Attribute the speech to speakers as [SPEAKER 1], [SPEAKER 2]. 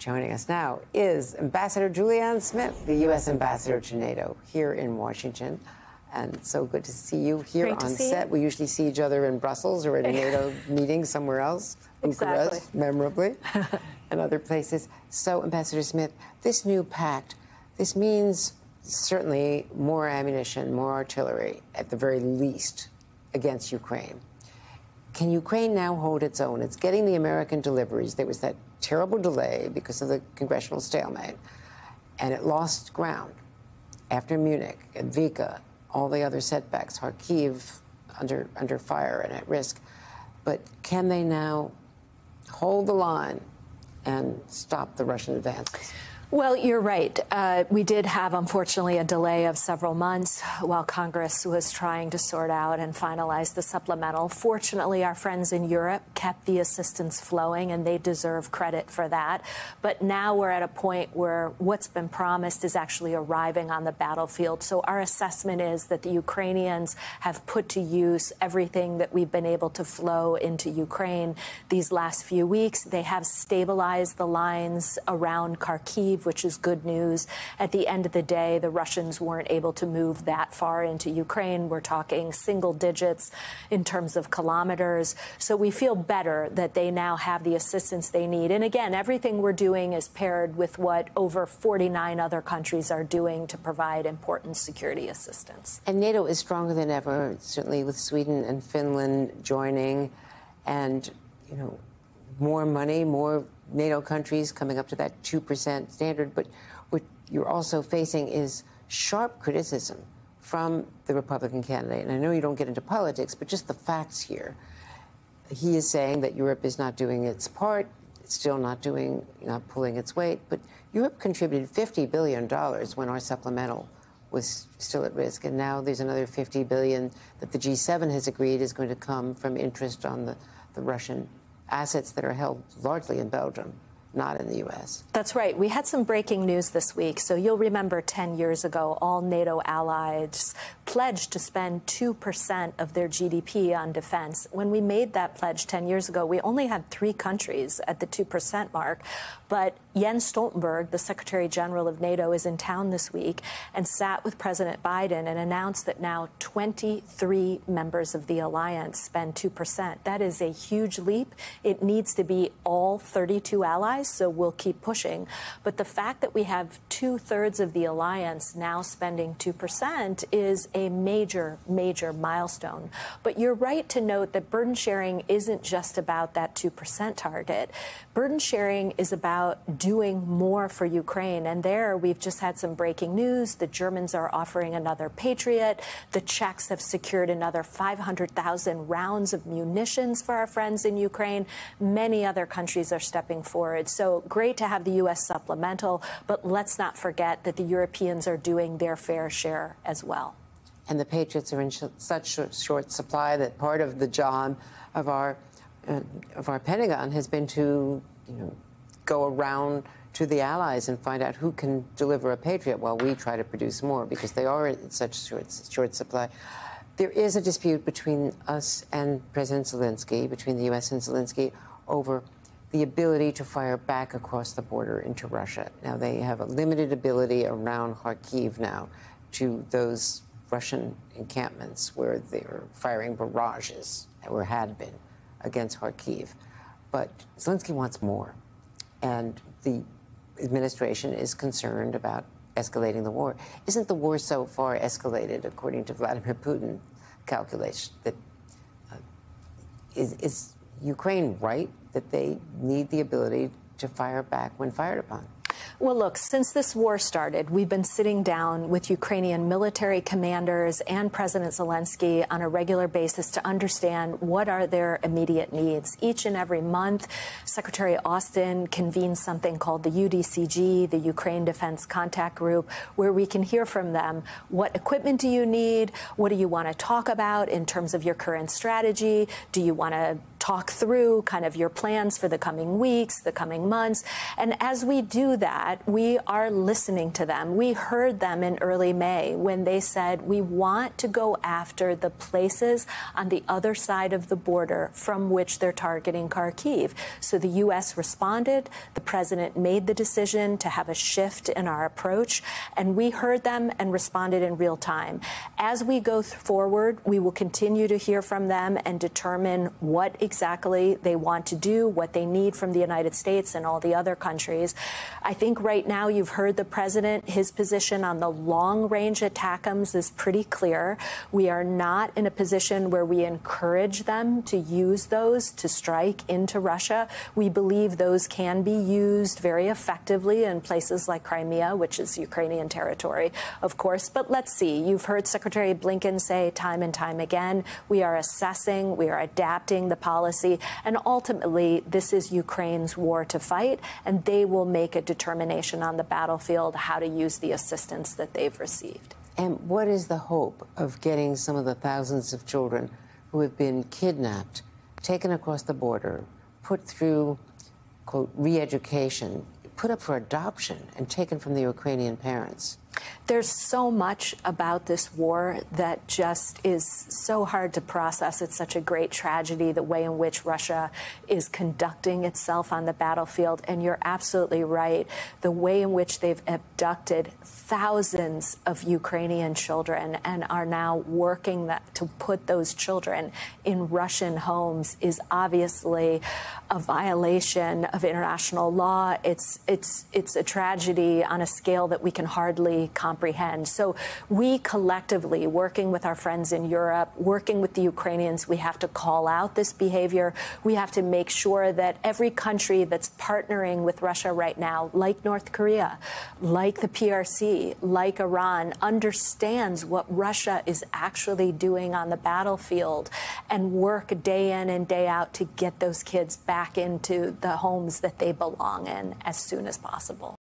[SPEAKER 1] Joining us now is Ambassador Julianne Smith, the U.S. Ambassador to NATO here in Washington. And so good to see you here
[SPEAKER 2] Great
[SPEAKER 1] on set.
[SPEAKER 2] You.
[SPEAKER 1] We usually see each other in Brussels or at a NATO meeting somewhere else,
[SPEAKER 2] exactly.
[SPEAKER 1] Bucharest, memorably, and other places. So, Ambassador Smith, this new pact, this means certainly more ammunition, more artillery, at the very least, against Ukraine. Can Ukraine now hold its own? It's getting the American deliveries. There was that terrible delay because of the congressional stalemate, and it lost ground after Munich and Vika, all the other setbacks, Kharkiv under under fire and at risk. But can they now hold the line and stop the Russian advances?
[SPEAKER 2] Well, you're right. Uh, we did have, unfortunately, a delay of several months while Congress was trying to sort out and finalize the supplemental. Fortunately, our friends in Europe kept the assistance flowing, and they deserve credit for that. But now we're at a point where what's been promised is actually arriving on the battlefield. So our assessment is that the Ukrainians have put to use everything that we've been able to flow into Ukraine these last few weeks. They have stabilized the lines around Kharkiv which is good news. At the end of the day, the Russians weren't able to move that far into Ukraine. We're talking single digits in terms of kilometers. So we feel better that they now have the assistance they need. And again, everything we're doing is paired with what over 49 other countries are doing to provide important security assistance.
[SPEAKER 1] And NATO is stronger than ever, certainly with Sweden and Finland joining. And, you know, more money, more NATO countries coming up to that 2% standard. But what you're also facing is sharp criticism from the Republican candidate. And I know you don't get into politics, but just the facts here. He is saying that Europe is not doing its part, it's still not doing, not pulling its weight. But Europe contributed $50 billion when our supplemental was still at risk. And now there's another 50 billion that the G7 has agreed is going to come from interest on the, the Russian assets that are held largely in Belgium not in the U.S.
[SPEAKER 2] That's right. We had some breaking news this week. So you'll remember 10 years ago, all NATO allies pledged to spend 2% of their GDP on defense. When we made that pledge 10 years ago, we only had three countries at the 2% mark. But Jens Stoltenberg, the Secretary General of NATO, is in town this week and sat with President Biden and announced that now 23 members of the alliance spend 2%. That is a huge leap. It needs to be all 32 allies, so we'll keep pushing. But the fact that we have two thirds of the alliance now spending 2% is a major, major milestone. But you're right to note that burden sharing isn't just about that 2% target. Burden sharing is about doing more for Ukraine. And there we've just had some breaking news. The Germans are offering another Patriot. The Czechs have secured another 500,000 rounds of munitions for our friends in Ukraine. Many other countries are stepping forward. So great to have the U.S. supplemental, but let's not forget that the Europeans are doing their fair share as well.
[SPEAKER 1] And the Patriots are in sh such short supply that part of the job of our uh, of our Pentagon has been to you know go around to the allies and find out who can deliver a Patriot while we try to produce more because they are in such short, short supply. There is a dispute between us and President Zelensky, between the U.S. and Zelensky, over the ability to fire back across the border into Russia. Now, they have a limited ability around Kharkiv now to those Russian encampments where they're firing barrages, or had been, against Kharkiv. But Zelensky wants more. And the administration is concerned about escalating the war. Isn't the war so far escalated, according to Vladimir Putin calculation, that uh, is, is Ukraine right that they need the ability to fire back when fired upon?
[SPEAKER 2] Well, look, since this war started, we've been sitting down with Ukrainian military commanders and President Zelensky on a regular basis to understand what are their immediate needs. Each and every month, Secretary Austin convenes something called the UDCG, the Ukraine Defense Contact Group, where we can hear from them. What equipment do you need? What do you want to talk about in terms of your current strategy? Do you want to talk through kind of your plans for the coming weeks, the coming months. And as we do that, we are listening to them. We heard them in early May when they said, we want to go after the places on the other side of the border from which they're targeting Kharkiv. So the U.S. responded. The president made the decision to have a shift in our approach, and we heard them and responded in real time. As we go forward, we will continue to hear from them and determine what exactly they want to do, what they need from the United States and all the other countries. I think right now you've heard the president, his position on the long range ATACMS is pretty clear. We are not in a position where we encourage them to use those to strike into Russia. We believe those can be used very effectively in places like Crimea, which is Ukrainian territory, of course. But let's see. You've heard Secretary Blinken say time and time again, we are assessing, we are adapting the policy. And ultimately, this is Ukraine's war to fight, and they will make a determination on the battlefield how to use the assistance that they've received.
[SPEAKER 1] And what is the hope of getting some of the thousands of children who have been kidnapped, taken across the border, put through, quote, re education, put up for adoption, and taken from the Ukrainian parents?
[SPEAKER 2] There's so much about this war that just is so hard to process. It's such a great tragedy, the way in which Russia is conducting itself on the battlefield. And you're absolutely right. The way in which they've abducted thousands of Ukrainian children and are now working that, to put those children in Russian homes is obviously a violation of international law. It's, it's, it's a tragedy on a scale that we can hardly comprehend. So we collectively, working with our friends in Europe, working with the Ukrainians, we have to call out this behavior. We have to make sure that every country that's partnering with Russia right now, like North Korea, like the PRC, like Iran, understands what Russia is actually doing on the battlefield and work day in and day out to get those kids back into the homes that they belong in as soon as possible.